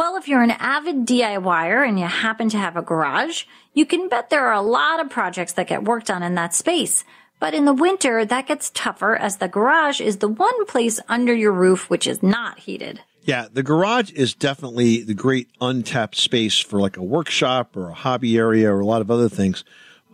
Well, if you're an avid DIYer and you happen to have a garage, you can bet there are a lot of projects that get worked on in that space. But in the winter, that gets tougher as the garage is the one place under your roof which is not heated. Yeah, the garage is definitely the great untapped space for like a workshop or a hobby area or a lot of other things.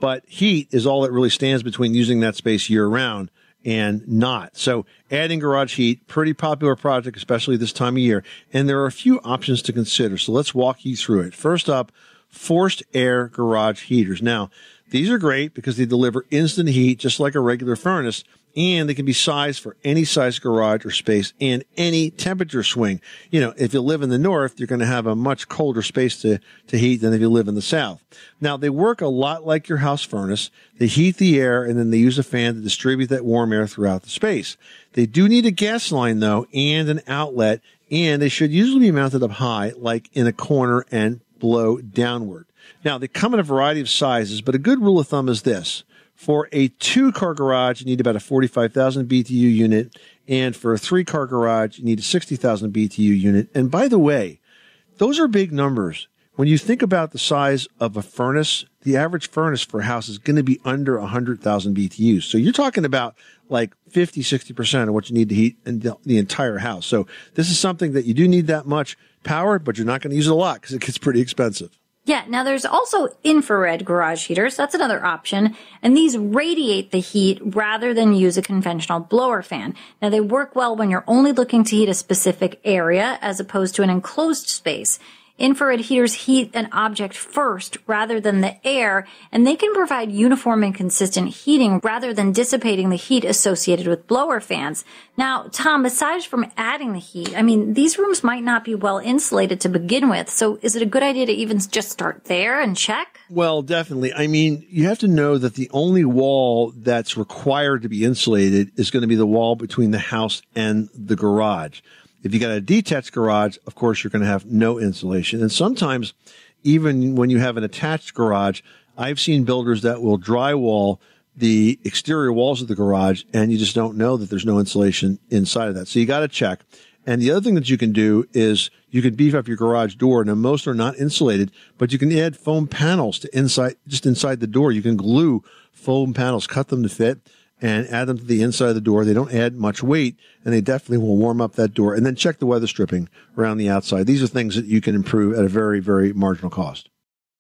But heat is all that really stands between using that space year round and not. So adding garage heat, pretty popular project, especially this time of year. And there are a few options to consider. So let's walk you through it. First up, forced air garage heaters. Now, these are great because they deliver instant heat just like a regular furnace and they can be sized for any size garage or space and any temperature swing. You know, if you live in the north, you're going to have a much colder space to, to heat than if you live in the south. Now, they work a lot like your house furnace. They heat the air and then they use a fan to distribute that warm air throughout the space. They do need a gas line though and an outlet and they should usually be mounted up high, like in a corner and blow downward. Now, they come in a variety of sizes, but a good rule of thumb is this. For a two car garage, you need about a 45,000 BTU unit. And for a three car garage, you need a 60,000 BTU unit. And by the way, those are big numbers. When you think about the size of a furnace, the average furnace for a house is going to be under 100,000 BTUs. So you're talking about like 50, 60% of what you need to heat the, the entire house. So this is something that you do need that much power, but you're not going to use it a lot because it gets pretty expensive. Yeah, now there's also infrared garage heaters. That's another option. And these radiate the heat rather than use a conventional blower fan. Now they work well when you're only looking to heat a specific area as opposed to an enclosed space. Infrared heaters heat an object first rather than the air, and they can provide uniform and consistent heating rather than dissipating the heat associated with blower fans. Now, Tom, aside from adding the heat, I mean, these rooms might not be well insulated to begin with, so is it a good idea to even just start there and check? Well, definitely. I mean, you have to know that the only wall that's required to be insulated is going to be the wall between the house and the garage. If you got a detached garage, of course, you're going to have no insulation. And sometimes, even when you have an attached garage, I've seen builders that will drywall the exterior walls of the garage and you just don't know that there's no insulation inside of that. So you got to check. And the other thing that you can do is you can beef up your garage door. Now, most are not insulated, but you can add foam panels to inside, just inside the door. You can glue foam panels, cut them to fit and add them to the inside of the door. They don't add much weight and they definitely will warm up that door and then check the weather stripping around the outside. These are things that you can improve at a very, very marginal cost.